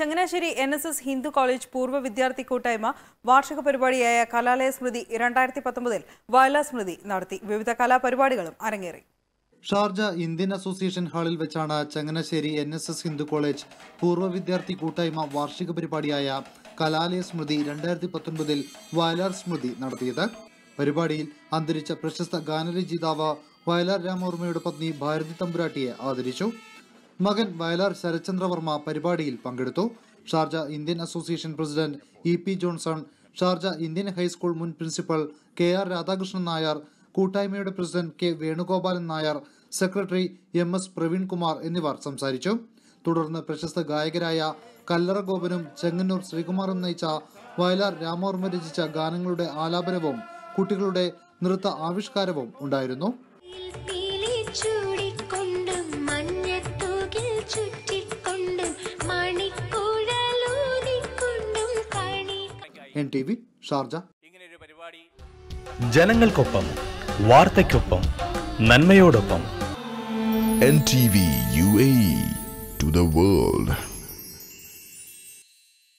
Changanassery N S S Hindu college പൂർവ വിദ്യാർത്ഥി കൂട്ടായ്മ വാർഷിക പരിപാടിയായ കലാലയ സ്മൃതി രണ്ടായിരത്തി പത്തൊമ്പതിൽ വയലാ സ്മൃതി നടത്തി. വിവിധ കലാപരിപാടികളും അരങ്ങേറി. ഷാർജ ഇന്ത്യൻ അസോസിയേഷൻ ഹാളിൽ വെച്ചാണ് Changanassery N S S Hindu college പൂർവ വിദ്യാർത്ഥി കൂട്ടായ്മ വാർഷിക പരിപാടിയായ കലാലയ സ്മൃതി രണ്ടായിരത്തി പത്തൊൻപതിൽ വയലാർ സ്മൃതി നടത്തിയത്. പരിപാടിയിൽ അന്തരിച്ച പ്രശസ്ത ഗാനരചയിതാവ് വയലാർ രാമവർമ്മയുടെ പത്നി ഭാരതി തമ്പുരാട്ടിയെ ആദരിച്ചു. മകൻ വയലാർ ശരത്ചന്ദ്രവർമ്മ പരിപാടിയിൽ പങ്കെടുത്തു. Sharjah Indian association president E P Johnson Sharjah Indian high school മുൻ principal K R Radhakrishnan Nair കൂട്ടായ്മയുടെ president K Venugopalan Nair secretary M S Praveenkumar എന്നിവർ സംസാരിച്ചു. തുടർന്ന് പ്രശസ്ത ഗായകരായ കല്ലറ ഗോപനും ചെങ്ങന്നൂർ ശ്രീകുമാറും നയിച്ച വയലാർ രാമവർമ്മ രചിച്ച ഗാനങ്ങളുടെ ആലാപനവും കുട്ടികളുടെ നൃത്ത ആവിഷ്കാരവും ഉണ്ടായിരുന്നു. മഞ്ഞത്തൂകിൽ ചുറ്റിക്കൊണ്ടും മണിക്കുഴലൂതിക്കൊണ്ടും കണി എൻ ടി വി ഷാർജ. ജനങ്ങൾക്കൊപ്പം വാർത്തയ്ക്കൊപ്പം നന്മയോടൊപ്പം. NTV UAE to the world.